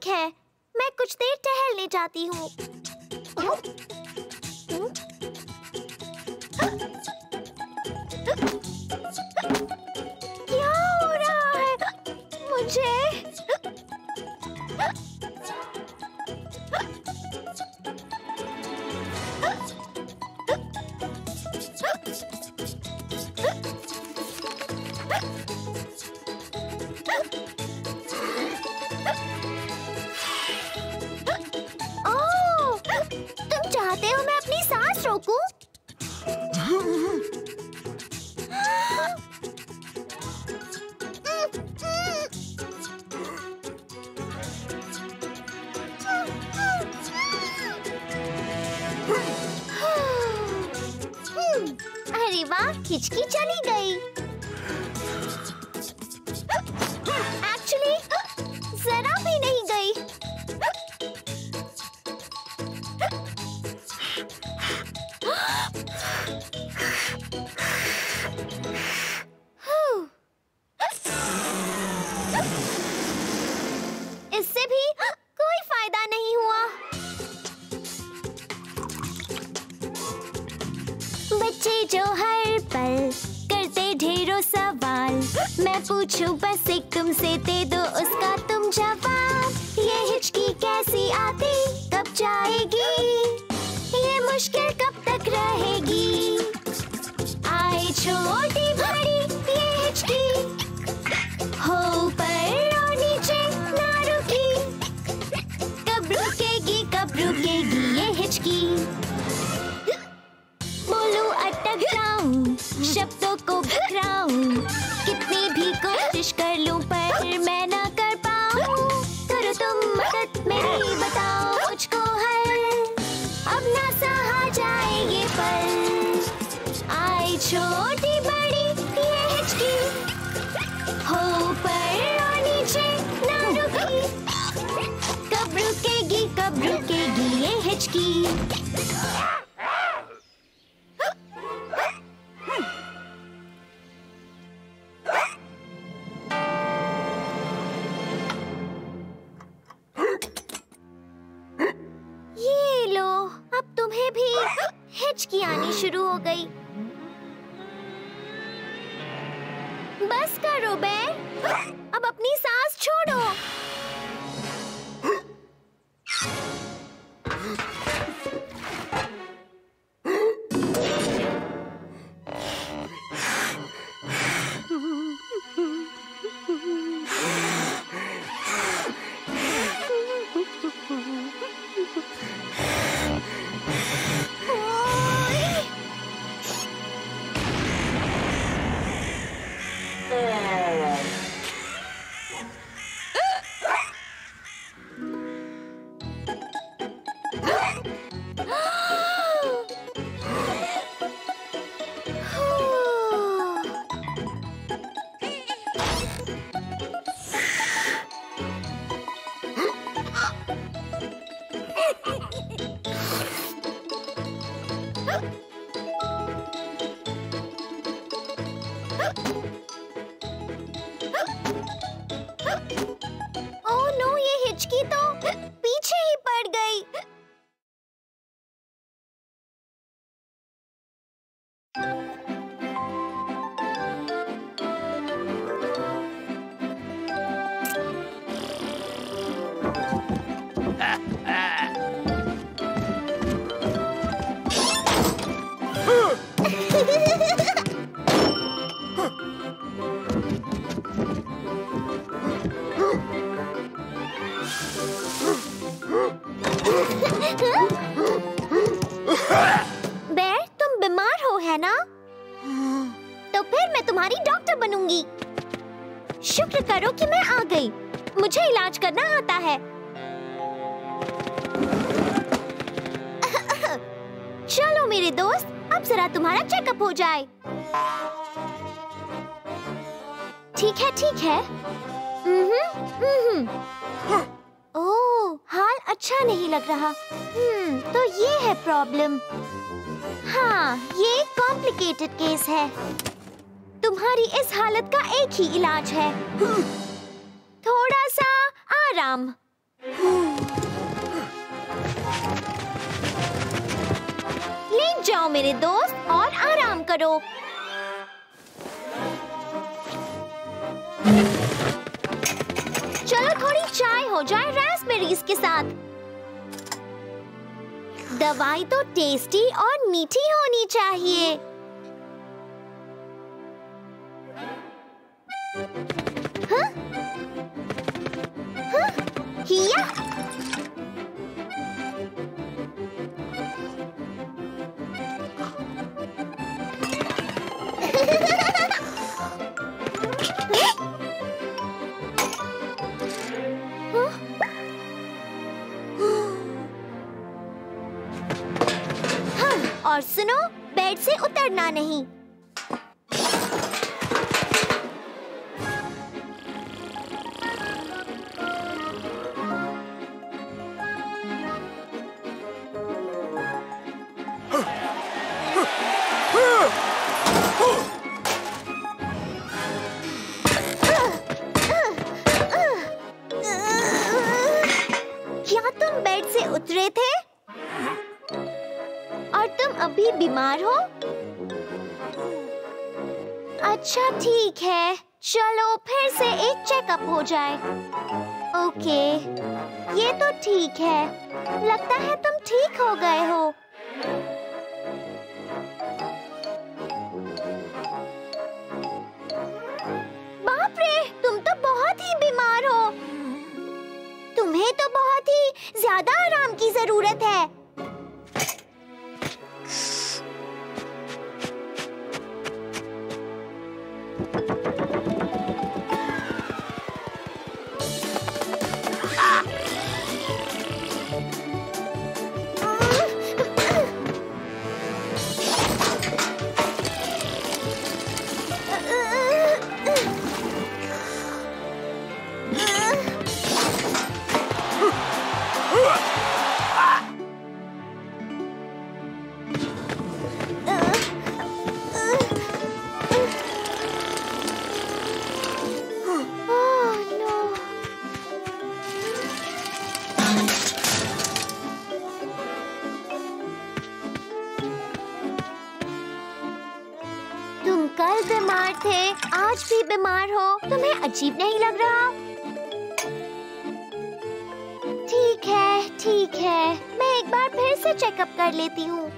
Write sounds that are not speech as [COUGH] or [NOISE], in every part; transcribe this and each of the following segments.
ठीक है मैं कुछ देर टहलने जाती हूँ। क्या हो रहा है? मुझे? वाह हिचकी चली गई एक्चुअली जरा भी नहीं गई इससे मैं पूछूँ, बस एक तुमसे दे दो उसका तुम जवाब। ये हिचकी कैसी आती, कब जाएगी? ये मुश्किल कब तक रहेगी? मदद मेरी बताओ, मुझको हर। अब ना सहा जाए ये पल। आए छोटी बड़ी ये हिचकी हो पर और नीचे ना रुकी। कब रुकेगी कब रुकेगी ये हिचकी हिचकी आनी शुरू हो गई। Oh, ओह नो ये हिचकी तो पीछे ही पड़ गई। [LAUGHS] [LAUGHS] शुक्र करो कि मैं आ गई। मुझे इलाज करना आता है। चलो मेरे दोस्त, अब जरा तुम्हारा चेकअप हो जाए। ठीक है ठीक है। ओह, हाल अच्छा नहीं लग रहा। हम्म तो ये है प्रॉब्लम हाँ ये कॉम्प्लिकेटेड केस है। तुम्हारी इस हालत का एक ही इलाज है। थोड़ा सा आराम। लेट जाओ मेरे दोस्त और आराम करो। चलो थोड़ी चाय हो जाए रास्पबेरीज के साथ। दवाई तो टेस्टी और मीठी होनी चाहिए। और सुनो बेड से उतरना नहीं। एक चेकअप हो जाए? ओके ये तो ठीक है। लगता है तुम ठीक हो गए हो। बाप रे तुम तो बहुत ही बीमार हो। तुम्हें तो बहुत ही ज़्यादा आराम की ज़रूरत है। Oh, भी बीमार हो, तुम्हें अजीब नहीं लग रहा? ठीक है ठीक है। मैं एक बार फिर से चेकअप कर लेती हूँ।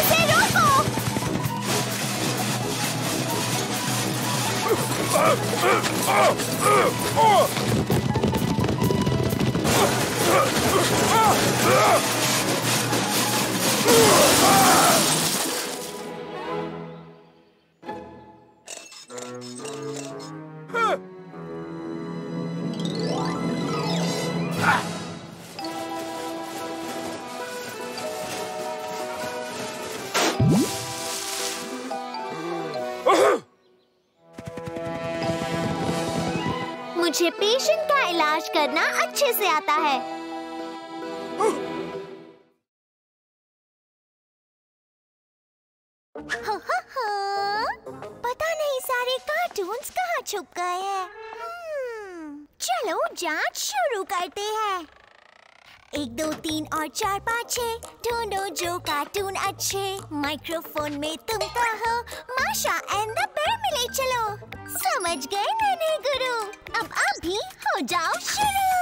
Ah! मुझे पेशेंट का इलाज करना अच्छे से आता है। पता नहीं सारे कार्टून्स कहाँ छुप गए हैं। हम्म, चलो जाँच शुरू करते हैं। एक, दो, तीन और चार, पाँच, छः। ढूंढो जो कार्टून अच्छे। माइक्रोफोन में तुम कहो माशा एंड द मिले, चलो। समझ गए नन्हे गुरु। अब आप भी हो जाओ शुरू।